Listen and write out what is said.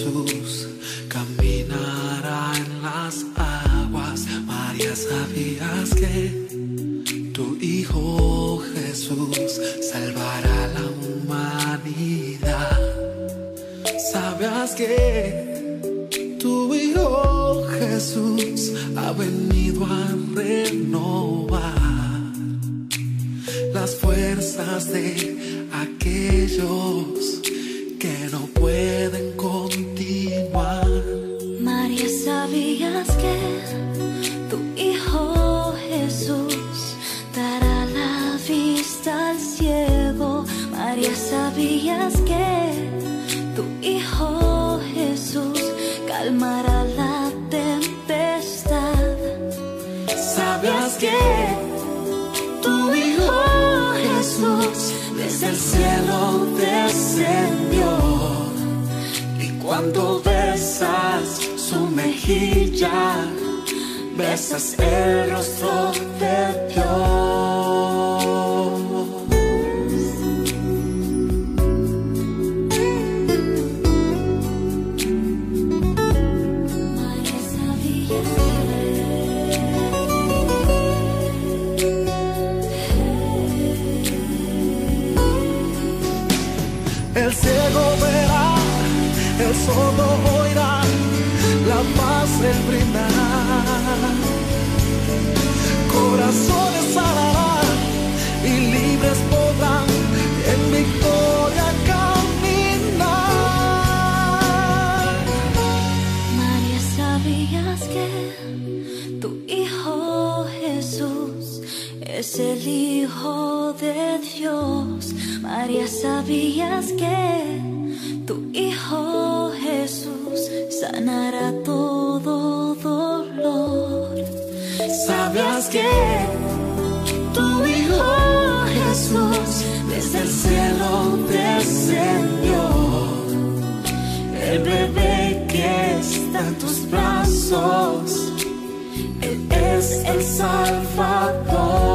Jesús caminará en las aguas. María, ¿sabías que tu Hijo Jesús salvará la humanidad? ¿Sabías que tu Hijo Jesús ha venido a renovar las fuerzas de aquellos que no pueden ¿sabías que tu Hijo Jesús calmará la tempestad? ¿Sabías que tu Hijo Jesús desde el cielo descendió? Y cuando besas su mejilla, besas el rostro de Dios. Verá, el sordo oirá, la paz él brindará. Corazones sanará y libres podrán en victoria caminar. María, ¿sabías que tu Hijo Jesús es el Hijo de Dios? María, ¿sabías que sanará todo dolor? ¿Sabías que tu Hijo Jesús desde el cielo descendió? El bebé que está en tus brazos, Él es el Salvador.